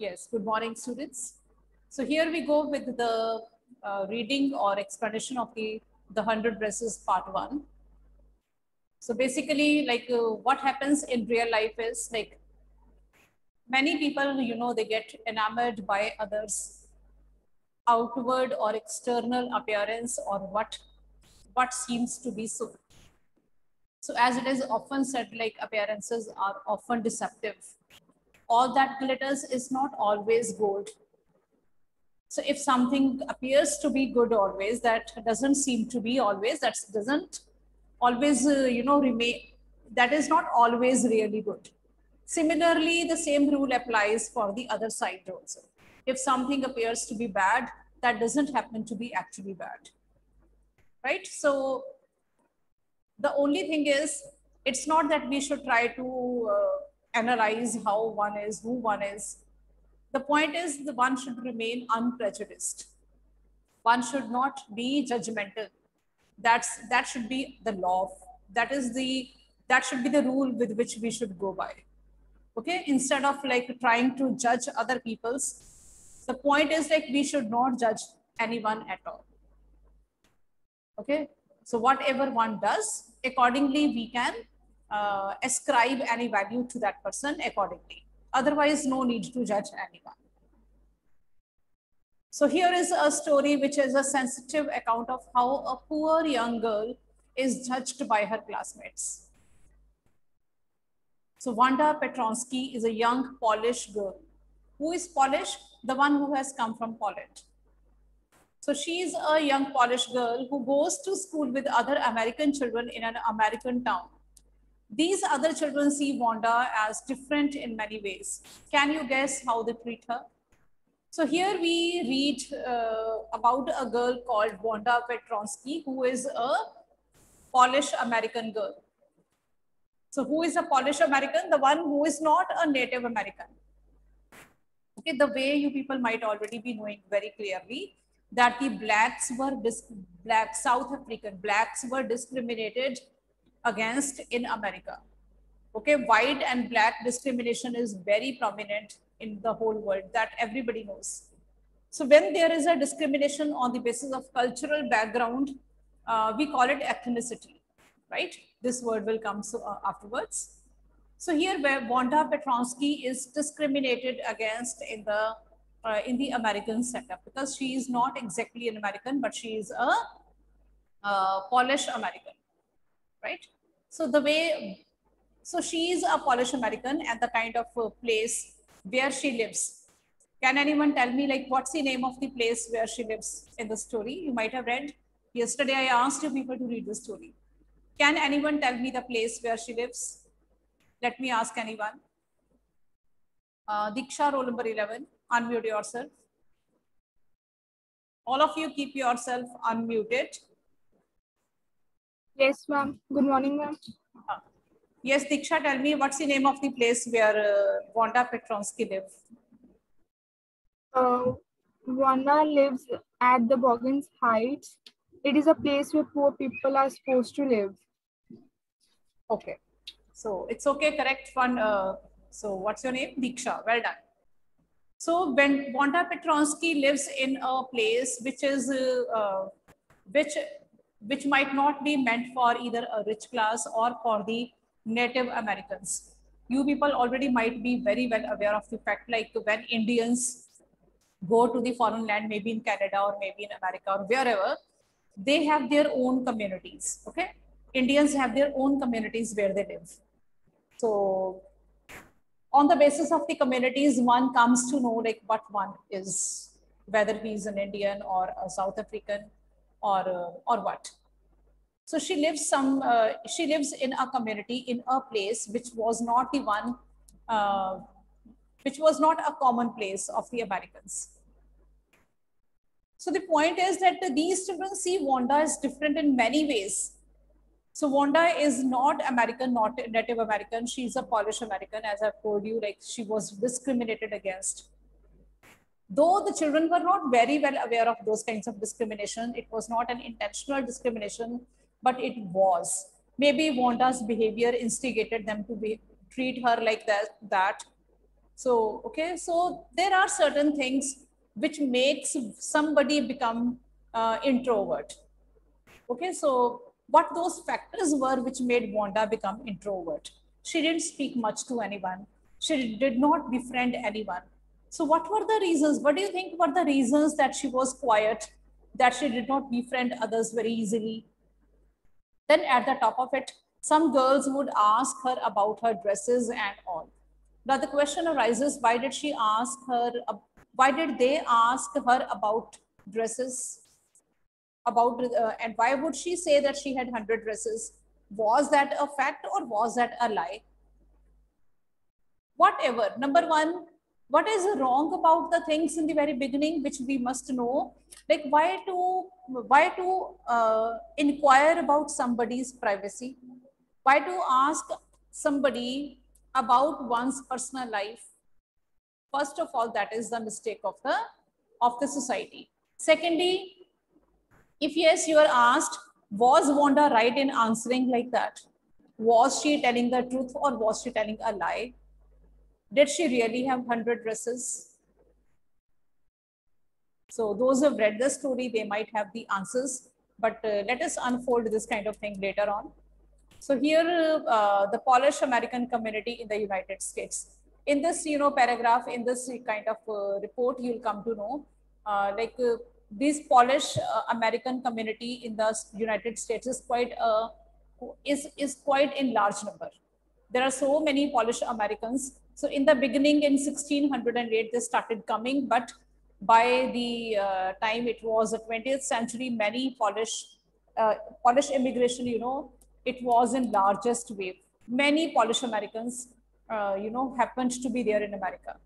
Yes, good morning, students. So here we go with the uh, reading or explanation of the, the 100 dresses part one. So basically like uh, what happens in real life is like many people, you know, they get enamored by others outward or external appearance or what, what seems to be so. So as it is often said, like appearances are often deceptive all that glitters is not always gold. So if something appears to be good always, that doesn't seem to be always, that doesn't always, uh, you know, remain, that is not always really good. Similarly, the same rule applies for the other side also. If something appears to be bad, that doesn't happen to be actually bad, right? So the only thing is, it's not that we should try to uh, analyze how one is, who one is. The point is the one should remain unprejudiced. One should not be judgmental. That's that should be the law. That is the that should be the rule with which we should go by. Okay, instead of like trying to judge other people's, the point is like we should not judge anyone at all. Okay, so whatever one does, accordingly we can uh, ascribe any value to that person accordingly. Otherwise, no need to judge anyone. So here is a story which is a sensitive account of how a poor young girl is judged by her classmates. So Wanda Petronski is a young Polish girl. Who is Polish? The one who has come from Poland. So she is a young Polish girl who goes to school with other American children in an American town. These other children see Wanda as different in many ways. Can you guess how they treat her? So here we read uh, about a girl called Wanda Petronski, who is a Polish American girl. So who is a Polish American? The one who is not a Native American. Okay, the way you people might already be knowing very clearly that the blacks were, black South African blacks were discriminated against in America. Okay, white and black discrimination is very prominent in the whole world that everybody knows. So when there is a discrimination on the basis of cultural background, uh, we call it ethnicity, right? This word will come so, uh, afterwards. So here where Wanda Petronski is discriminated against in the uh, in the American setup because she is not exactly an American, but she is a uh, Polish American right? So the way, so she is a Polish American and the kind of uh, place where she lives. Can anyone tell me like what's the name of the place where she lives in the story? You might have read. Yesterday I asked you people to read the story. Can anyone tell me the place where she lives? Let me ask anyone. Uh, Diksha, roll number 11. Unmute yourself. All of you keep yourself unmuted. Yes, ma'am. Good morning, ma'am. Yes, Diksha, tell me what's the name of the place where uh, Wanda Petronski lives? Uh, Wanda lives at the Boggins Heights. It is a place where poor people are supposed to live. Okay. So it's okay, correct fun. Uh, so what's your name? Diksha. Well done. So when Wanda Petronski lives in a place which is, uh, uh, which which might not be meant for either a rich class or for the Native Americans. You people already might be very well aware of the fact like when Indians go to the foreign land, maybe in Canada or maybe in America or wherever, they have their own communities, okay? Indians have their own communities where they live. So on the basis of the communities, one comes to know like what one is, whether he's an Indian or a South African or uh, or what. So she lives some uh, she lives in a community in a place which was not the one uh, which was not a common place of the americans. So the point is that these children see wanda is different in many ways. So wanda is not american not native american. She's a polish american as i've told you like she was discriminated against though the children were not very well aware of those kinds of discrimination, it was not an intentional discrimination, but it was. Maybe Wanda's behavior instigated them to be, treat her like that, that. So, okay, so there are certain things which makes somebody become uh, introvert. Okay, so what those factors were which made Wanda become introvert. She didn't speak much to anyone. She did not befriend anyone. So what were the reasons? What do you think were the reasons that she was quiet, that she did not befriend others very easily? Then at the top of it, some girls would ask her about her dresses and all. Now the question arises, why did she ask her, why did they ask her about dresses? About uh, And why would she say that she had 100 dresses? Was that a fact or was that a lie? Whatever. Number one, what is wrong about the things in the very beginning, which we must know? Like why to, why to uh, inquire about somebody's privacy? Why to ask somebody about one's personal life? First of all, that is the mistake of the, of the society. Secondly, if yes, you are asked, was Wanda right in answering like that? Was she telling the truth or was she telling a lie? Did she really have 100 dresses? So those who have read the story, they might have the answers, but uh, let us unfold this kind of thing later on. So here, uh, the Polish American community in the United States. In this, you know, paragraph, in this kind of uh, report, you'll come to know, uh, like uh, this Polish uh, American community in the United States is quite is is quite in large number. There are so many Polish Americans. So in the beginning, in 1608, they started coming, but by the uh, time it was the 20th century, many Polish uh, Polish immigration, you know, it was in largest wave. Many Polish Americans, uh, you know, happened to be there in America.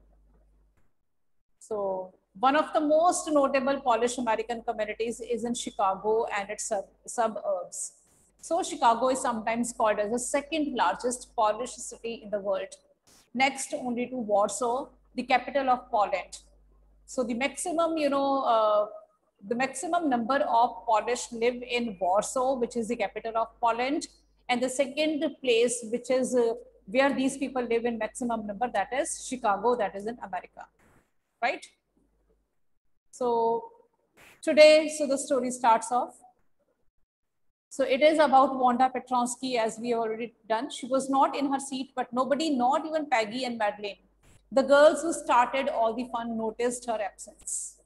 So one of the most notable Polish American communities is in Chicago and its sub suburbs. So Chicago is sometimes called as the second largest Polish city in the world, next only to Warsaw, the capital of Poland. So the maximum, you know, uh, the maximum number of Polish live in Warsaw, which is the capital of Poland. And the second place, which is uh, where these people live in maximum number, that is Chicago, that is in America, right? So today, so the story starts off. So it is about Wanda Petronski as we have already done. She was not in her seat, but nobody, not even Peggy and Madeline, the girls who started all the fun noticed her absence.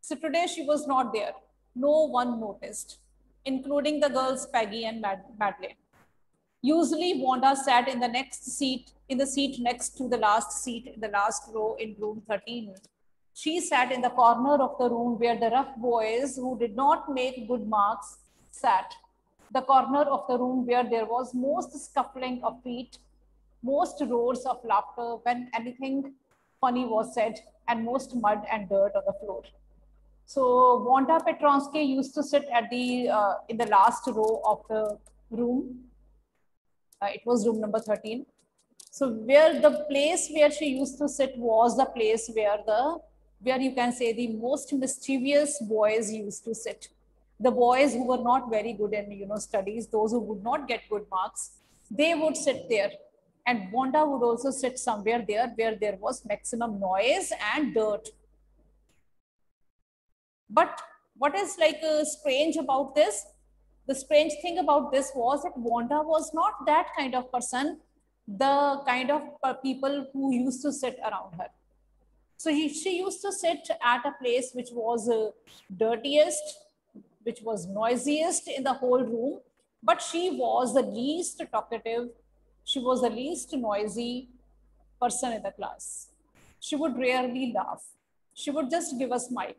So today she was not there. No one noticed, including the girls Peggy and Mad Madeline. Usually Wanda sat in the next seat, in the seat next to the last seat in the last row in room 13 she sat in the corner of the room where the rough boys who did not make good marks sat. The corner of the room where there was most scuffling of feet, most roars of laughter when anything funny was said, and most mud and dirt on the floor. So Wanda Petronski used to sit at the uh, in the last row of the room. Uh, it was room number 13. So where the place where she used to sit was the place where the where you can say the most mischievous boys used to sit. The boys who were not very good in you know studies, those who would not get good marks, they would sit there. And Wanda would also sit somewhere there where there was maximum noise and dirt. But what is like uh, strange about this? The strange thing about this was that Wanda was not that kind of person, the kind of people who used to sit around her so he, she used to sit at a place which was uh, dirtiest, which was noisiest in the whole room, but she was the least talkative. She was the least noisy person in the class. She would rarely laugh. She would just give a smile.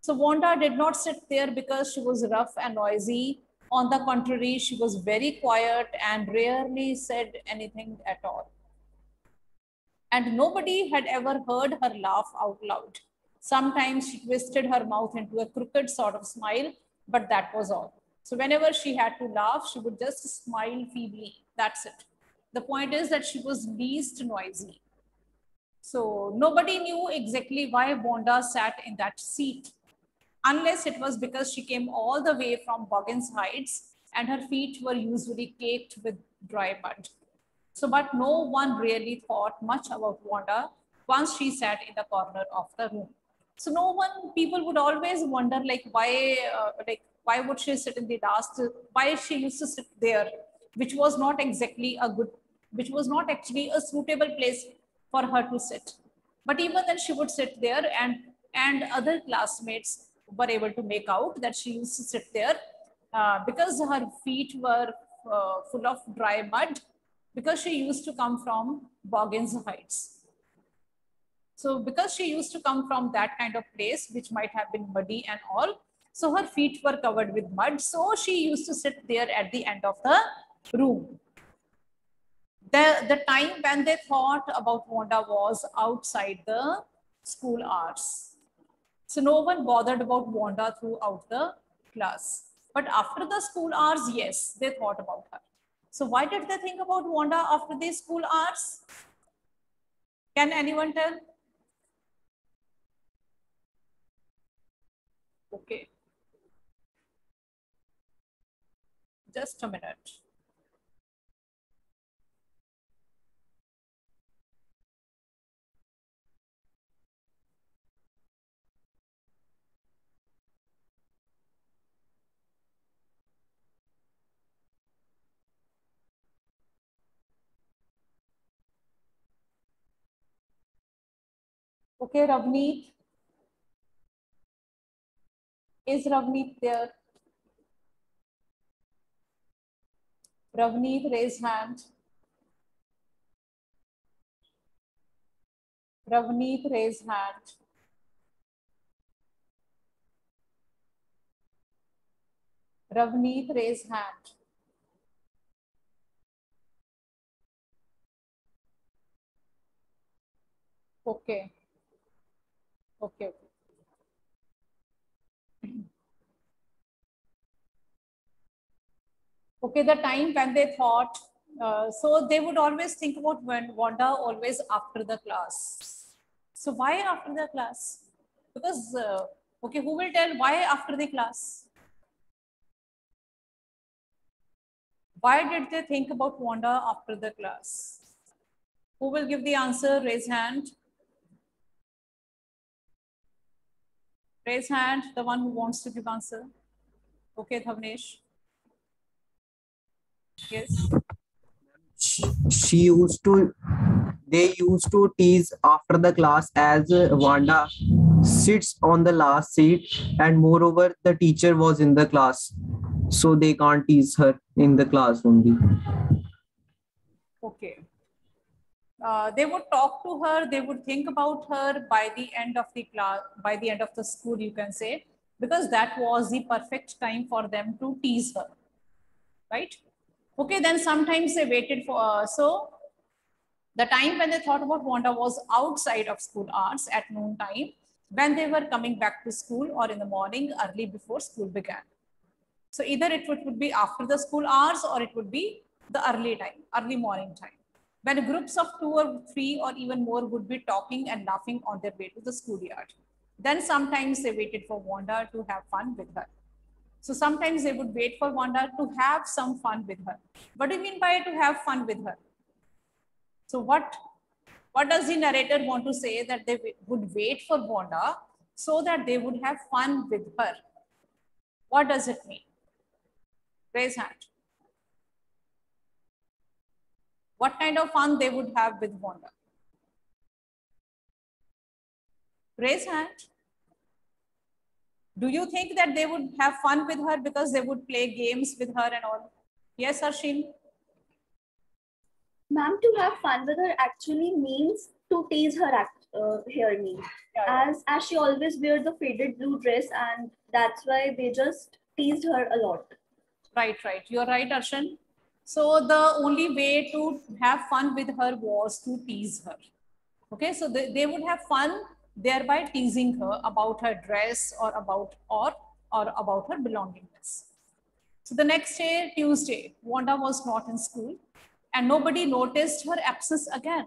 So Wanda did not sit there because she was rough and noisy. On the contrary, she was very quiet and rarely said anything at all and nobody had ever heard her laugh out loud. Sometimes she twisted her mouth into a crooked sort of smile, but that was all. So whenever she had to laugh, she would just smile feebly. That's it. The point is that she was least noisy. So nobody knew exactly why Wanda sat in that seat, unless it was because she came all the way from Boggins Heights and her feet were usually caked with dry mud. So, but no one really thought much about Wanda once she sat in the corner of the room. So no one, people would always wonder like why, uh, like why would she sit in the last, why she used to sit there, which was not exactly a good, which was not actually a suitable place for her to sit. But even then she would sit there and, and other classmates were able to make out that she used to sit there uh, because her feet were uh, full of dry mud because she used to come from Boggins Heights. So because she used to come from that kind of place, which might have been muddy and all, so her feet were covered with mud. So she used to sit there at the end of the room. The, the time when they thought about Wanda was outside the school hours. So no one bothered about Wanda throughout the class. But after the school hours, yes, they thought about her. So why did they think about Wanda after the school hours? Can anyone tell? Okay. Just a minute. Okay, Ravneet. Is Ravneet there? Ravneet, raise hand. Ravneet, raise hand. Ravneet, raise hand. Okay. Okay, okay. Okay, the time when they thought, uh, so they would always think about when Wanda always after the class. So why after the class? Because, uh, okay, who will tell why after the class? Why did they think about Wanda after the class? Who will give the answer? Raise hand. Raise hand, the one who wants to give answer. Okay, Dhavnesh. Yes. She used to, they used to tease after the class as Wanda sits on the last seat, and moreover, the teacher was in the class, so they can't tease her in the class only. Okay. Uh, they would talk to her, they would think about her by the end of the class, by the end of the school, you can say, because that was the perfect time for them to tease her, right? Okay, then sometimes they waited for, uh, so the time when they thought about Wanda was outside of school hours at noon time, when they were coming back to school or in the morning early before school began. So either it would, would be after the school hours or it would be the early time, early morning time. When groups of two or three or even more would be talking and laughing on their way to the schoolyard. Then sometimes they waited for Wanda to have fun with her. So sometimes they would wait for Wanda to have some fun with her. What do you mean by to have fun with her? So what, what does the narrator want to say that they would wait for Wanda so that they would have fun with her? What does it mean? Raise hand. What kind of fun they would have with Wanda? Raise hand. Do you think that they would have fun with her because they would play games with her and all? Yes, Arshin? Ma'am, to have fun with her actually means to tease her act, uh, hear me. Yeah, As, as she always wears the faded blue dress and that's why they just teased her a lot. Right, right. You're right, Arshan. So the only way to have fun with her was to tease her. Okay, so they, they would have fun thereby teasing her about her dress or about or or about her belongingness. So the next day, Tuesday, Wanda was not in school and nobody noticed her absence again.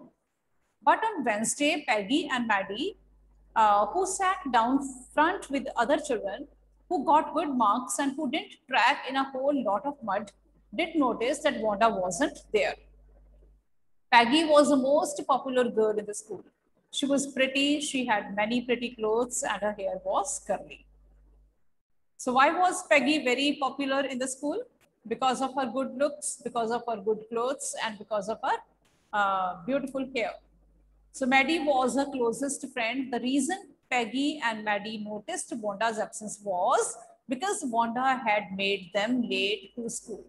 But on Wednesday, Peggy and Maddie, uh, who sat down front with other children who got good marks and who didn't track in a whole lot of mud, did notice that Wanda wasn't there. Peggy was the most popular girl in the school. She was pretty, she had many pretty clothes, and her hair was curly. So, why was Peggy very popular in the school? Because of her good looks, because of her good clothes, and because of her uh, beautiful hair. So, Maddie was her closest friend. The reason Peggy and Maddie noticed Wanda's absence was because Wanda had made them late to school.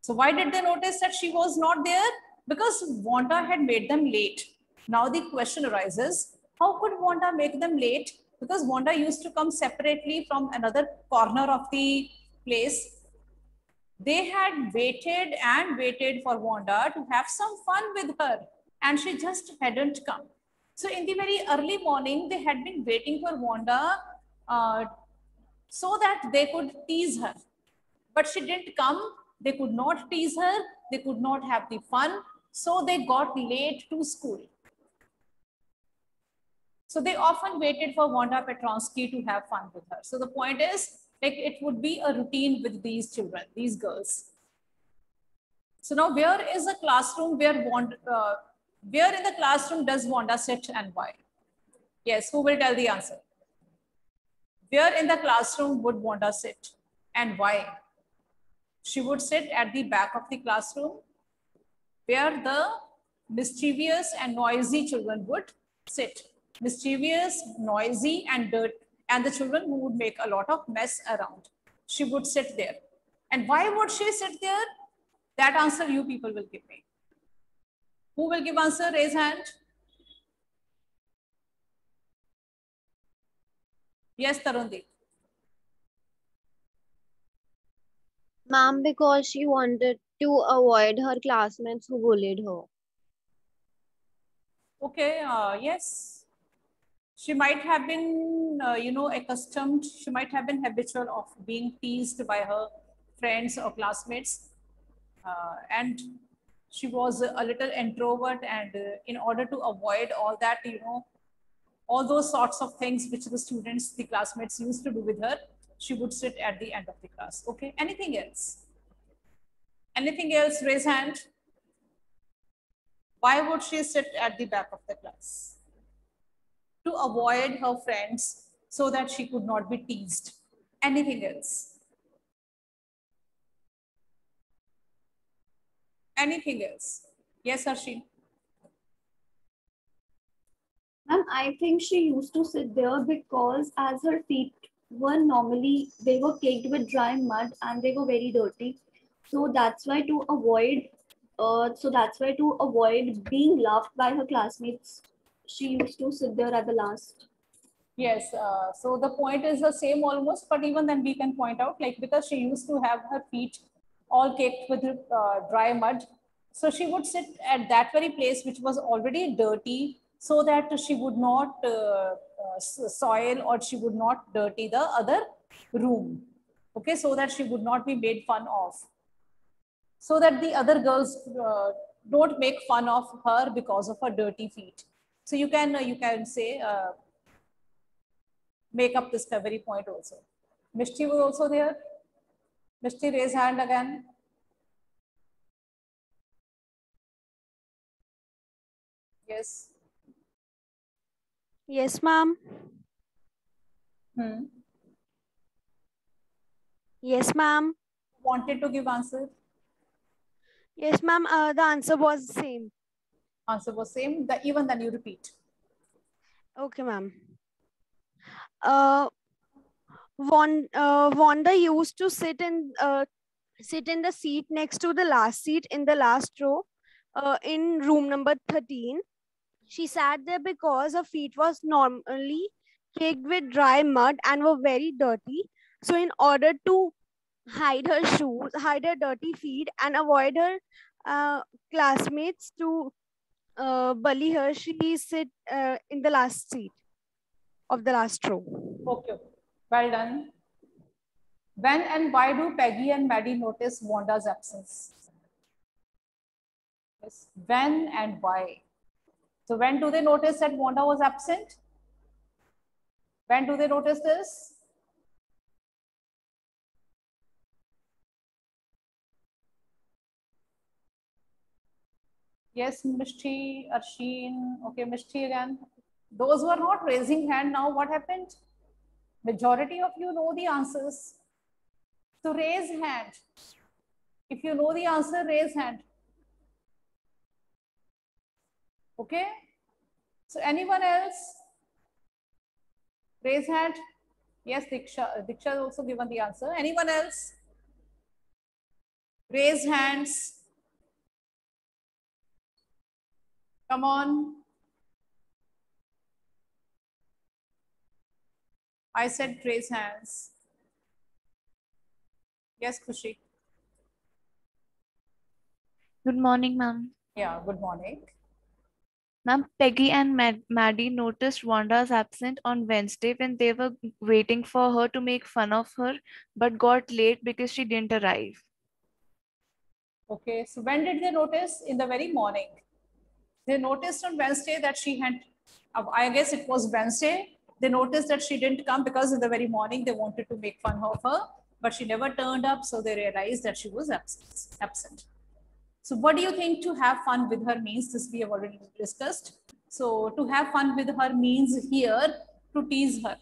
So why did they notice that she was not there? Because Wanda had made them late. Now the question arises, how could Wanda make them late? Because Wanda used to come separately from another corner of the place. They had waited and waited for Wanda to have some fun with her and she just hadn't come. So in the very early morning, they had been waiting for Wanda uh, so that they could tease her. But she didn't come. They could not tease her. They could not have the fun. So they got late to school. So they often waited for Wanda Petronski to have fun with her. So the point is, like it would be a routine with these children, these girls. So now where is a classroom where Wanda, uh, where in the classroom does Wanda sit and why? Yes, who will tell the answer? Where in the classroom would Wanda sit and why? She would sit at the back of the classroom where the mischievous and noisy children would sit. Mischievous, noisy and dirt and the children who would make a lot of mess around. She would sit there. And why would she sit there? That answer you people will give me. Who will give answer? Raise hand. Yes, Tarundi. Ma'am, because she wanted to avoid her classmates who bullied her. Okay, uh, yes. She might have been, uh, you know, accustomed, she might have been habitual of being teased by her friends or classmates. Uh, and she was a little introvert and uh, in order to avoid all that, you know, all those sorts of things which the students, the classmates used to do with her, she would sit at the end of the class. Okay, anything else? Anything else? Raise hand. Why would she sit at the back of the class? To avoid her friends so that she could not be teased. Anything else? Anything else? Yes, Arsheen. Ma'am, I think she used to sit there because as her feet were normally, they were caked with dry mud and they were very dirty. So that's why to avoid, uh, so that's why to avoid being laughed by her classmates, she used to sit there at the last. Yes, uh, so the point is the same almost, but even then we can point out like because she used to have her feet all caked with uh, dry mud. So she would sit at that very place which was already dirty so that she would not uh, uh, soil or she would not dirty the other room. Okay, so that she would not be made fun of. So that the other girls uh, don't make fun of her because of her dirty feet. So you can uh, you can say uh, make up discovery point also. Mishti was also there. Mishti raise hand again. Yes. Yes, ma'am. Hmm. Yes, ma'am. Wanted to give answer. Yes, ma'am. Uh, the answer was the same. Answer was same. The even then you repeat. Okay, ma'am. Uh, Wanda, uh, Wanda used to sit in uh, sit in the seat next to the last seat in the last row uh, in room number 13. She sat there because her feet was normally caked with dry mud and were very dirty. So in order to hide her shoes, hide her dirty feet and avoid her uh, classmates to uh, bully her, she sit uh, in the last seat of the last row. Okay, well done. When and why do Peggy and Maddie notice Wanda's absence? Yes. When and why? So when do they notice that Wanda was absent? When do they notice this? Yes, Mishti, Arshin. Okay, Mishti again. Those who are not raising hand now, what happened? Majority of you know the answers. So raise hand. If you know the answer, raise hand. Okay. So anyone else? Raise hand. Yes, Diksha. Diksha also given the answer. Anyone else? Raise hands. Come on. I said raise hands. Yes, Kushi. Good morning, ma'am. Yeah, good morning. Ma'am, Peggy and Mad- Maddie noticed Wanda's absent on Wednesday when they were waiting for her to make fun of her, but got late because she didn't arrive. Okay, so when did they notice? In the very morning. They noticed on Wednesday that she had, uh, I guess it was Wednesday. They noticed that she didn't come because in the very morning they wanted to make fun of her, but she never turned up. So they realized that she was absent. absent. So what do you think to have fun with her means? This we have already discussed. So to have fun with her means here to tease her.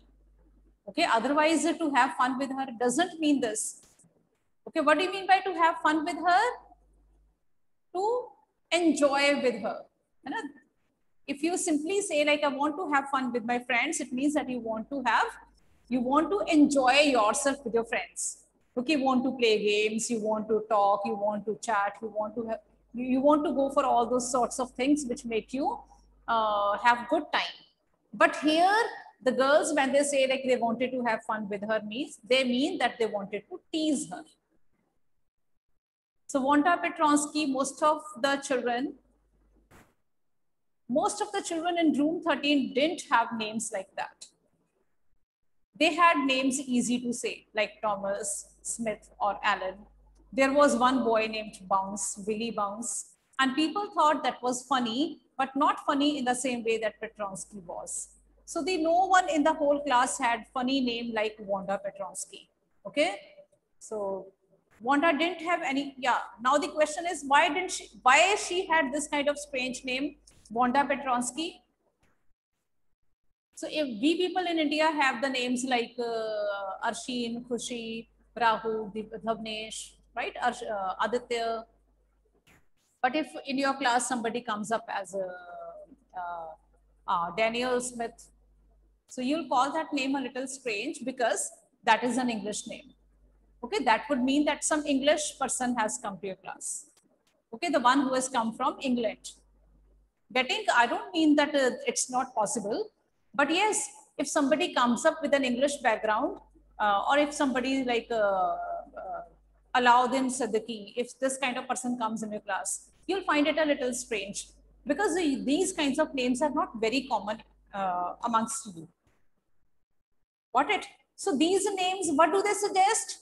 Okay, otherwise to have fun with her doesn't mean this. Okay, what do you mean by to have fun with her? To enjoy with her. If you simply say like, I want to have fun with my friends, it means that you want to have, you want to enjoy yourself with your friends. Okay you want to play games you want to talk you want to chat you want to have you, you want to go for all those sorts of things which make you uh, have good time. But here the girls when they say like they wanted to have fun with her means they mean that they wanted to tease her. So Wanda Petronski, most of the children, most of the children in room 13 didn't have names like that. They had names easy to say, like Thomas, Smith, or Allen. There was one boy named Bounce, Willie Bounce, and people thought that was funny, but not funny in the same way that Petronski was. So the no one in the whole class had funny name like Wanda Petronski. Okay, so Wanda didn't have any. Yeah. Now the question is, why didn't she? Why she had this kind of strange name, Wanda Petronski? So if we people in India have the names like uh, Arshin, Khushi, Rahul, Dhavnesh, right? Arsh, uh, Aditya. But if in your class somebody comes up as uh, uh, Daniel Smith, so you'll call that name a little strange because that is an English name. Okay, that would mean that some English person has come to your class. Okay, the one who has come from England. Getting, I don't mean that uh, it's not possible, but yes, if somebody comes up with an English background, uh, or if somebody like uh, uh, Siddiqui, if this kind of person comes in your class, you'll find it a little strange because the, these kinds of names are not very common uh, amongst you. What it? So these names, what do they suggest?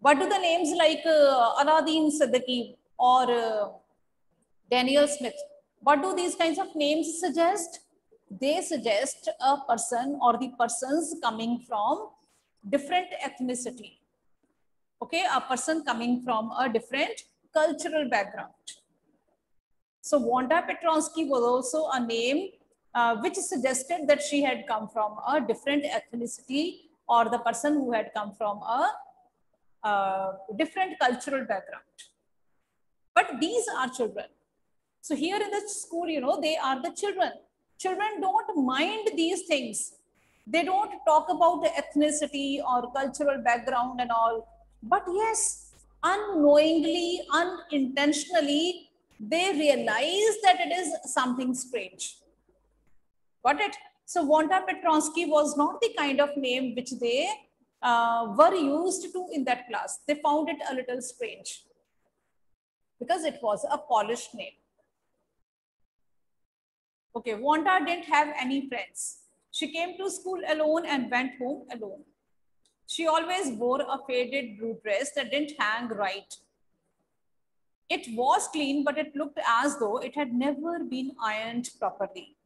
What do the names like uh, Alauddin Siddiqui or uh, Daniel Smith, what do these kinds of names suggest? They suggest a person or the persons coming from different ethnicity. Okay, a person coming from a different cultural background. So Wanda Petronski was also a name uh, which suggested that she had come from a different ethnicity or the person who had come from a uh, different cultural background. But these are children. So here in the school, you know, they are the children. Children don't mind these things. They don't talk about the ethnicity or cultural background and all. But yes, unknowingly, unintentionally, they realize that it is something strange. Got it? So Wanda Petronski was not the kind of name which they uh, were used to in that class. They found it a little strange because it was a Polish name. Okay, Wanda didn't have any friends. She came to school alone and went home alone. She always wore a faded blue dress that didn't hang right. It was clean, but it looked as though it had never been ironed properly.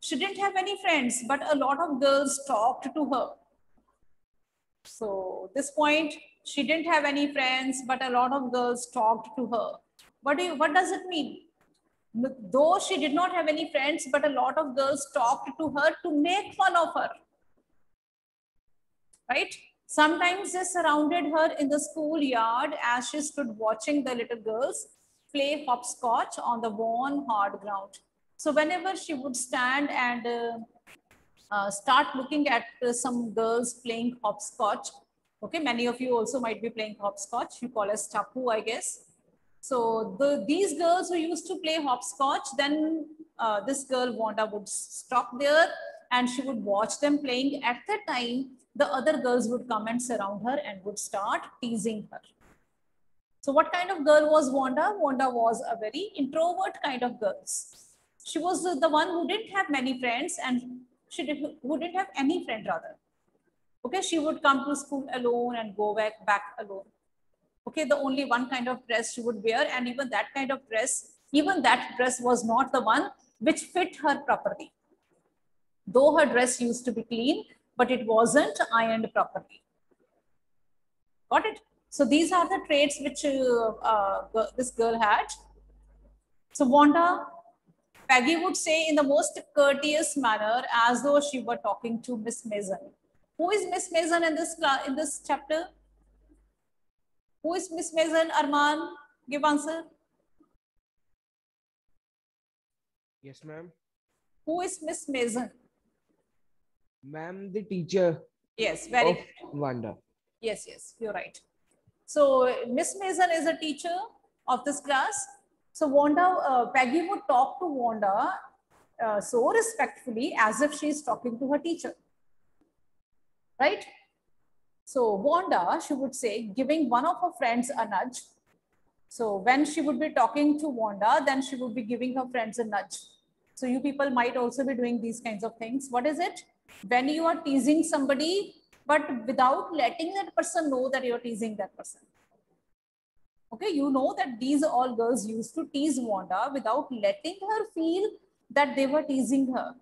She didn't have any friends, but a lot of girls talked to her. So this point, she didn't have any friends, but a lot of girls talked to her. What do you, what does it mean? Though she did not have any friends, but a lot of girls talked to her to make fun of her. Right? Sometimes they surrounded her in the schoolyard as she stood watching the little girls play hopscotch on the worn hard ground. So whenever she would stand and uh, uh, start looking at uh, some girls playing hopscotch, okay, many of you also might be playing hopscotch, you call as tapu, I guess. So the, these girls who used to play hopscotch, then uh, this girl Wanda would stop there and she would watch them playing. At the time, the other girls would come and surround her and would start teasing her. So what kind of girl was Wanda? Wanda was a very introvert kind of girl. She was the one who didn't have many friends and she did, who didn't have any friend rather. Okay, she would come to school alone and go back, back alone. Okay, the only one kind of dress she would wear and even that kind of dress, even that dress was not the one which fit her properly. Though her dress used to be clean, but it wasn't ironed properly. Got it? So these are the traits which uh, uh, this girl had. So Wanda, Peggy would say in the most courteous manner as though she were talking to Miss Mason. Who is Miss Mason in this in this chapter? Who is Miss Mason? Arman, give answer. Yes, ma'am. Who is Miss Mason? Ma'am, the teacher Yes, very of good. Wanda. Yes, yes, you're right. So Miss Mason is a teacher of this class. So Wanda, uh, Peggy would talk to Wanda uh, so respectfully as if she is talking to her teacher. Right? So Wanda, she would say, giving one of her friends a nudge. So when she would be talking to Wanda, then she would be giving her friends a nudge. So you people might also be doing these kinds of things. What is it? When you are teasing somebody, but without letting that person know that you're teasing that person. Okay, you know that these all girls used to tease Wanda without letting her feel that they were teasing her.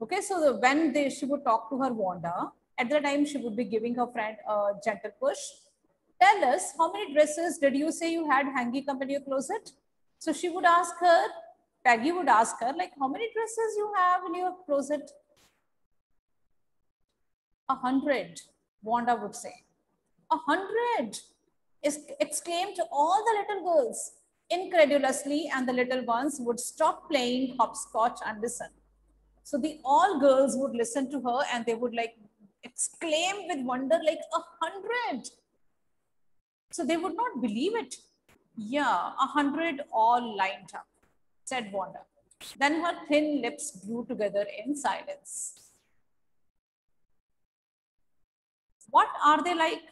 Okay, so the, when they, she would talk to her Wanda, at the time she would be giving her friend a gentle push. Tell us, how many dresses did you say you had hanging up in your closet? So she would ask her, Peggy would ask her, like, how many dresses you have in your closet? A hundred, Wanda would say. A hundred, exclaimed all the little girls incredulously, and the little ones would stop playing hopscotch and listen. So the all girls would listen to her and they would like exclaim with wonder, like a hundred. So they would not believe it. Yeah, a hundred all lined up, said Wanda. Then her thin lips drew together in silence. What are they like?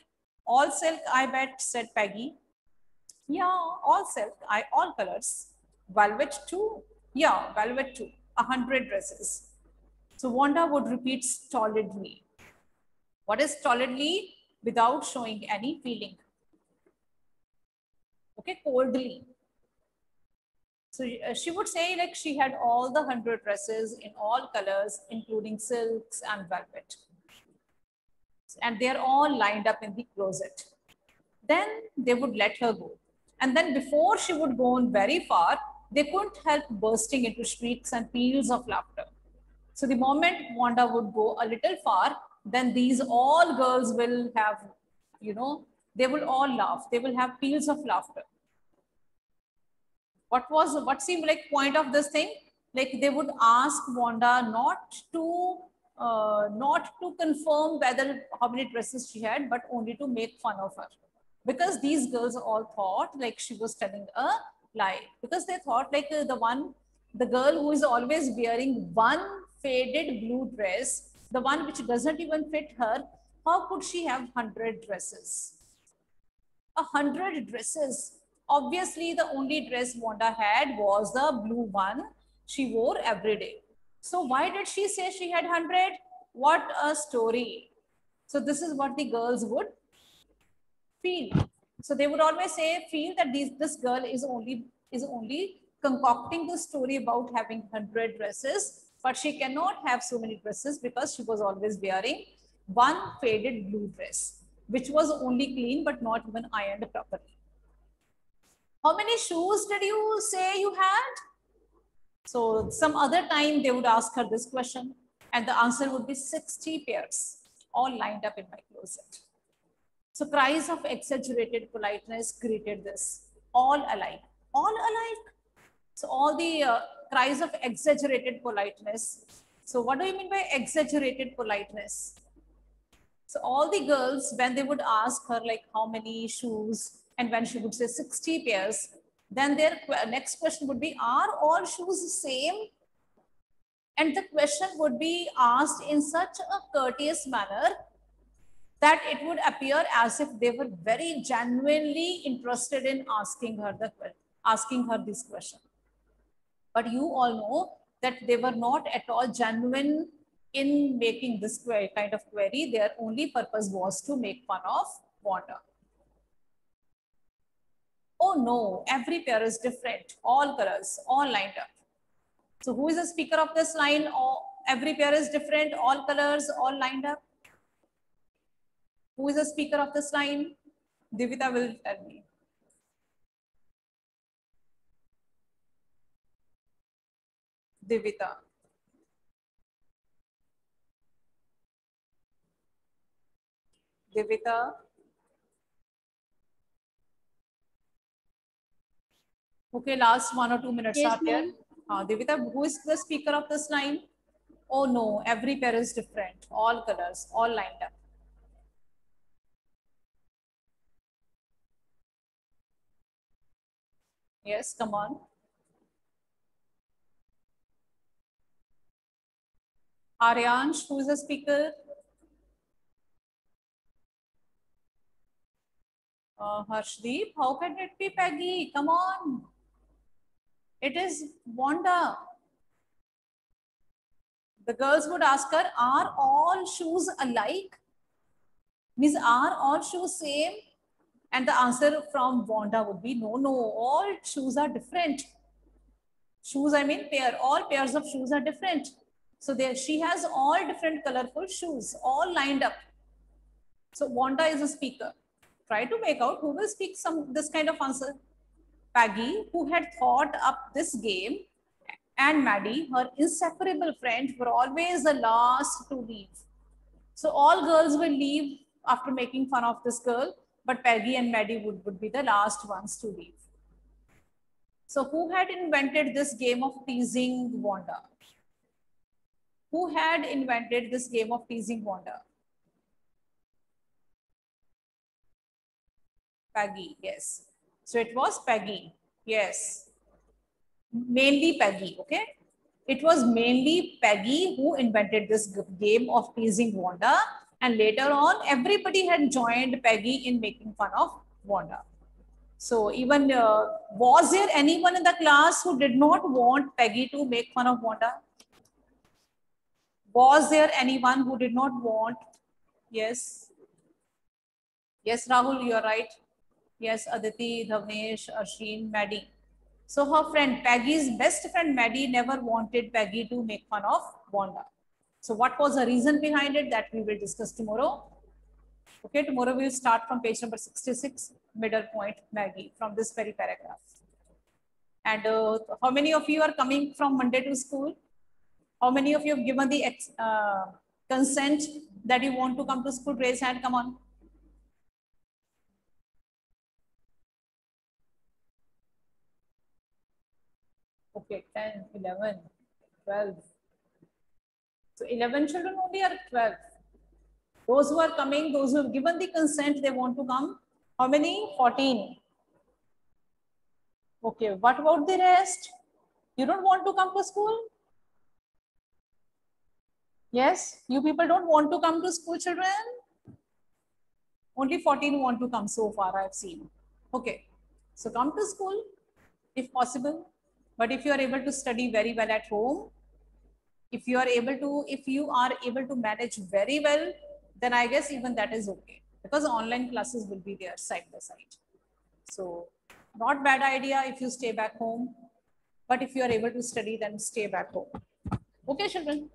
All silk, I bet, said Peggy. Yeah, all silk, I all colors. Velvet too? Yeah, velvet too. A hundred dresses. So Wanda would repeat stolidly. What is stolidly? Without showing any feeling. Okay, coldly. So uh, she would say like she had all the hundred dresses in all colors, including silks and velvet and they're all lined up in the closet. Then they would let her go. And then before she would go on very far, they couldn't help bursting into shrieks and peals of laughter. So the moment Wanda would go a little far, then these all girls will have, you know, they will all laugh. They will have peals of laughter. What was, what seemed like point of this thing? Like they would ask Wanda not to uh, not to confirm whether how many dresses she had, but only to make fun of her. Because these girls all thought like she was telling a lie. Because they thought like uh, the one, the girl who is always wearing one faded blue dress, the one which doesn't even fit her, how could she have 100 dresses? A hundred dresses. Obviously, the only dress Wanda had was the blue one she wore every day. So why did she say she had 100? What a story. So this is what the girls would feel. So they would always say, feel that these, this girl is only, is only concocting the story about having 100 dresses, but she cannot have so many dresses because she was always wearing one faded blue dress, which was only clean but not even ironed properly. How many shoes did you say you had? So some other time they would ask her this question and the answer would be 60 pairs all lined up in my closet. So cries of exaggerated politeness greeted this, all alike, all alike. So all the uh, cries of exaggerated politeness. So what do you mean by exaggerated politeness? So all the girls, when they would ask her like how many shoes, and when she would say 60 pairs, then their next question would be, are all shoes the same? And the question would be asked in such a courteous manner that it would appear as if they were very genuinely interested in asking her the asking her this question. But you all know that they were not at all genuine in making this kind of query. Their only purpose was to make fun of Wanda. Oh no, every pair is different, all colors, all lined up. So who is the speaker of this line? Oh, every pair is different, all colors, all lined up. Who is the speaker of this line? Divita will tell me. Divita. Divita. Okay, last one or two minutes Yes, are there. Uh, Divita, who is the speaker of this line? Oh no, every pair is different. All colors, all lined up. Yes, come on. Aryansh, who is the speaker? Uh, Harshdeep, how can it be Peggy? Come on. It is Wanda. The girls would ask her, are all shoes alike? Means are all shoes same? And the answer from Wanda would be, no, no, all shoes are different. Shoes, I mean pair, all pairs of shoes are different. So there, she has all different colorful shoes, all lined up. So Wanda is a speaker. Try to make out who will speak some this kind of answer. Peggy, who had thought up this game, and Maddie, her inseparable friend, were always the last to leave. So all girls will leave after making fun of this girl, but Peggy and Maddie would, would be the last ones to leave. So who had invented this game of teasing Wanda? Who had invented this game of teasing Wanda? Peggy, yes. So it was Peggy, yes. Mainly Peggy, okay? It was mainly Peggy who invented this game of teasing Wanda. And later on, everybody had joined Peggy in making fun of Wanda. So even, uh, was there anyone in the class who did not want Peggy to make fun of Wanda? Was there anyone who did not want? Yes. Yes, Rahul, you're right. Yes, Aditi, Dhavnesh, Asheen, Maddie. So her friend, Peggy's best friend, Maddie, never wanted Peggy to make fun of Wanda. So what was the reason behind it that we will discuss tomorrow? Okay, tomorrow we will start from page number 66, middle point, Maggie, from this very paragraph. And uh, how many of you are coming from Monday to school? How many of you have given the uh, consent that you want to come to school? Raise hand, come on. Okay, 10, 11, 12. So 11 children only are 12. Those who are coming, those who have given the consent, they want to come. How many? 14. Okay, what about the rest? You don't want to come to school? Yes, you people don't want to come to school, children? Only 14 want to come so far, I've seen. Okay, so come to school if possible. But if you are able to study very well at home, if you are able to, if you are able to manage very well, then I guess even that is okay because online classes will be there side by side. So not bad idea if you stay back home, but if you are able to study, then stay back home. Okay, children.